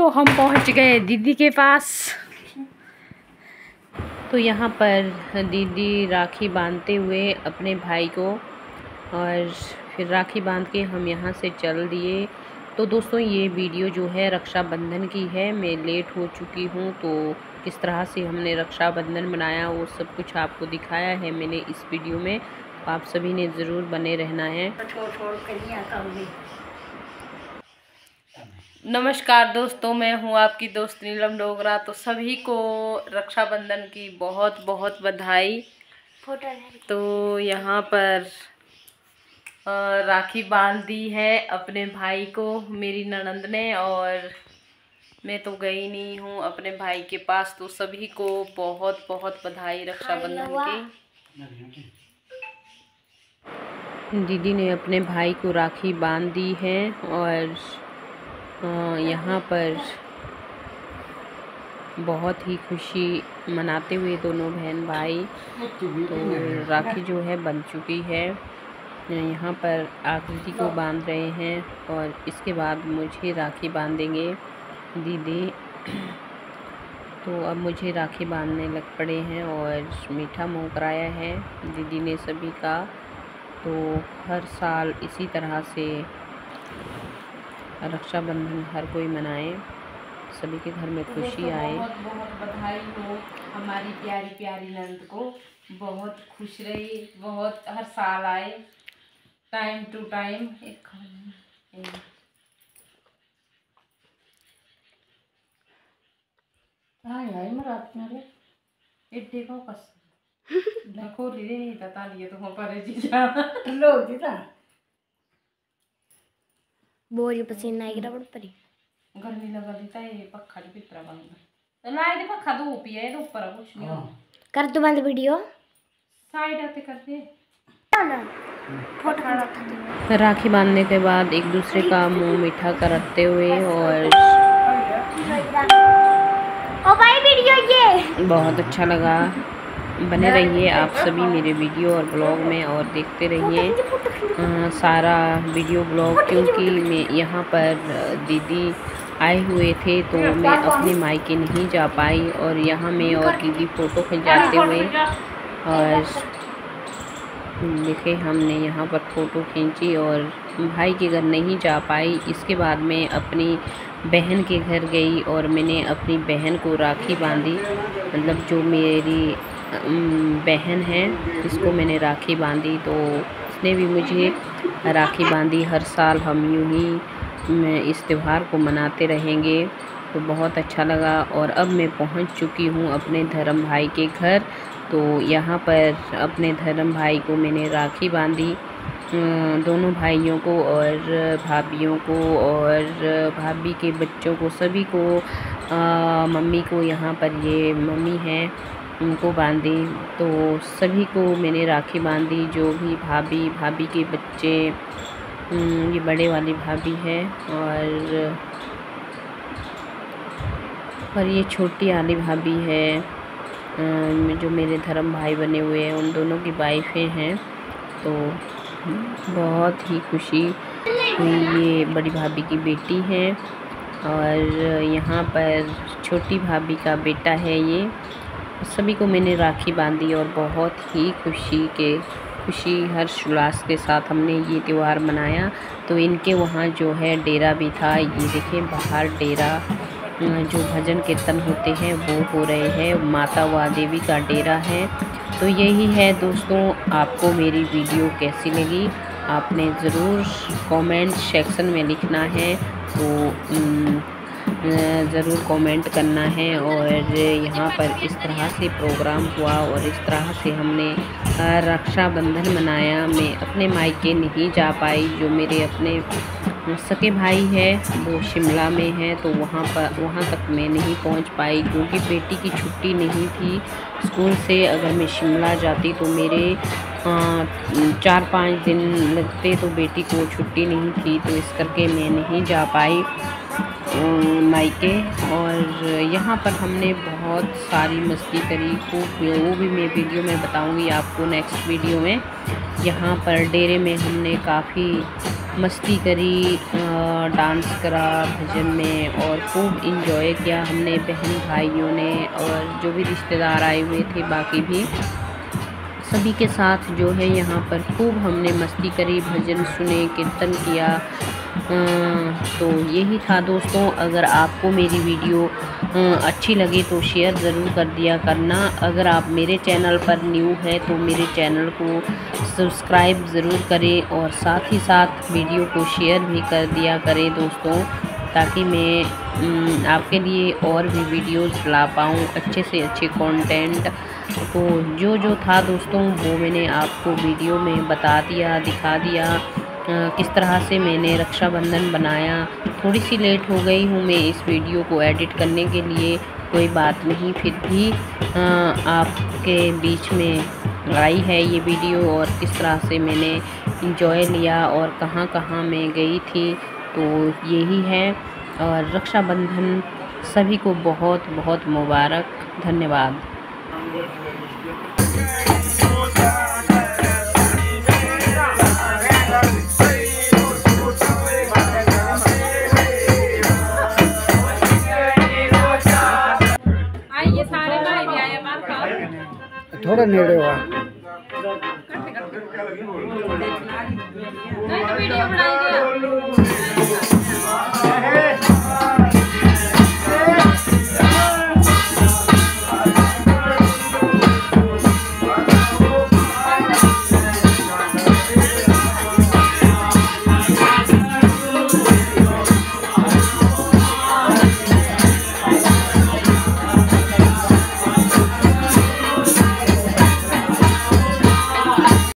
तो हम पहुँच गए दीदी के पास। तो यहाँ पर दीदी राखी बांधते हुए अपने भाई को और फिर राखी बाँध के हम यहाँ से चल दिए। तो दोस्तों, ये वीडियो जो है रक्षाबंधन की है। मैं लेट हो चुकी हूँ तो किस तरह से हमने रक्षाबंधन मनाया, वो सब कुछ आपको दिखाया है मैंने इस वीडियो में। आप सभी ने ज़रूर बने रहना है। नमस्कार दोस्तों मैं हूँ आपकी दोस्त नीलम डोगरा। तो सभी को रक्षाबंधन की बहुत बहुत बधाई। तो यहाँ पर राखी बाँध दी है अपने भाई को मेरी ननंद ने और मैं तो गई नहीं हूँ अपने भाई के पास। तो सभी को बहुत बहुत बधाई रक्षाबंधन की। दीदी ने अपने भाई को राखी बाँध दी है और यहाँ पर बहुत ही खुशी मनाते हुए दोनों बहन भाई तो राखी जो है बन चुकी है। यहाँ पर आकृति को बाँध रहे हैं और इसके बाद मुझे राखी बांधेंगे दीदी। तो अब मुझे राखी बांधने लग पड़े हैं और मीठा मुँह कराया है दीदी ने सभी का। तो हर साल इसी तरह से रक्षाबंधन हर कोई मनाए सभी के घर में खुशी आए। बहुत बहुत बधाई हो हमारी प्यारी प्यारी नंद को। बहुत खुश रही बहुत हर साल आए टाइम टू टाइम एक में को कस देखो रे तता लिए तो पर जी जा लो जी ता बोरी पसीना आई गिरा पड़ी गर्मी लगा दी ता ये पक्खा भी पितरा बंद। लाए दे पक्खा धूप ही है ऊपर कुछ नहीं कर दो बंद वीडियो। साइड आते कर दे। राखी। बांधने के बाद एक दूसरे का मुँह मीठा करते हुए और ओ भाई वीडियो ये। बहुत अच्छा लगा। बने रहिए आप सभी मेरे वीडियो और ब्लॉग में और देखते रहिए। सारा वीडियो ब्लॉग, क्योंकि मैं यहाँ पर दीदी आए हुए थे तो मैं अपने मायके नहीं जा पाई और यहाँ मैं और दीदी फ़ोटो खिंचाते हुए और देखे हमने यहाँ पर फ़ोटो खींची और भाई के घर नहीं जा पाई। इसके बाद मैं अपनी बहन के घर गई और मैंने अपनी बहन को राखी बांधी। मतलब जो मेरी बहन है जिसको मैंने राखी बांधी तो उसने भी मुझे राखी बांधी। हर साल हम यूँ ही इस त्यौहार को मनाते रहेंगे। तो बहुत अच्छा लगा और अब मैं पहुँच चुकी हूँ अपने धर्म भाई के घर। तो यहाँ पर अपने धर्म भाई को मैंने राखी बांधी। दोनों भाइयों को और भाभीियों को और भाभी के बच्चों को सभी को। आ, मम्मी को यहाँ पर ये मम्मी है। उनको बांधी। तो सभी को मैंने राखी बांधी, जो भी भाभी भाभी के बच्चे ये बड़े वाली भाभी है और और ये छोटी वाली भाभी है जो मेरे धर्म भाई बने हुए हैं, उन दोनों की वाइफें हैं। तो बहुत ही खुशी हुई ये बड़ी भाभी की बेटी है और यहाँ पर छोटी भाभी का बेटा है ये। सभी को मैंने राखी बांधी और बहुत ही खुशी के, खुशी हर्ष उल्लास के साथ हमने ये त्यौहार मनाया। तो इनके वहाँ जो है डेरा भी था। ये देखिए, बाहर डेरा जो भजन कीर्तन होते हैं, वो हो रहे हैं। माता व देवी का डेरा है। तो यही है दोस्तों, आपको मेरी वीडियो कैसी लगी? आपने ज़रूर कमेंट सेक्शन में लिखना है। तो ज़रूर कमेंट करना है और यहाँ पर इस तरह से प्रोग्राम हुआ और इस तरह से हमने रक्षाबंधन मनाया। मैं अपने मायके नहीं जा पाई जो मेरे अपने सके भाई है वो शिमला में है तो वहाँ पर वहाँ तक मैं नहीं पहुँच पाई क्योंकि बेटी की छुट्टी नहीं थी स्कूल से। अगर मैं शिमला जाती तो मेरे आ, चार पाँच दिन लगते तो बेटी को छुट्टी नहीं थी तो इस करके मैं नहीं जा पाई। मायके और यहाँ पर हमने बहुत सारी मस्ती करी। खूब वो भी मैं वीडियो में बताऊँगी आपको नेक्स्ट वीडियो में। यहाँ पर डेरे में हमने काफ़ी मस्ती करी डांस करा भजन में और खूब इंजॉय किया हमने बहन भाइयों ने और जो भी रिश्तेदार आए हुए थे बाकी भी। सभी के साथ जो है यहाँ पर खूब हमने मस्ती करी, भजन सुने, कीर्तन किया। तो यही था दोस्तों। अगर आपको मेरी वीडियो अच्छी लगे तो शेयर ज़रूर कर दिया करना। अगर आप मेरे चैनल पर न्यू है तो मेरे चैनल को सब्सक्राइब ज़रूर करें और साथ ही साथ वीडियो को शेयर भी कर दिया करें दोस्तों, ताकि मैं आपके लिए और भी वीडियोस ला पाऊँ अच्छे से अच्छे कंटेंट तो जो जो था दोस्तों, वो मैंने आपको वीडियो में बता दिया, दिखा दिया। किस तरह से मैंने रक्षाबंधन बनाया। थोड़ी सी लेट हो गई हूँ मैं इस वीडियो को एडिट करने के लिए। कोई बात नहीं, फिर भी आपके बीच में आई है ये वीडियो और किस तरह से मैंने इंजॉय लिया और कहाँ कहाँ मैं गई थी तो यही है। और रक्षाबंधन सभी को बहुत बहुत मुबारक। धन्यवाद। थोड़ा नेड़े हुआ वीडियो बनाई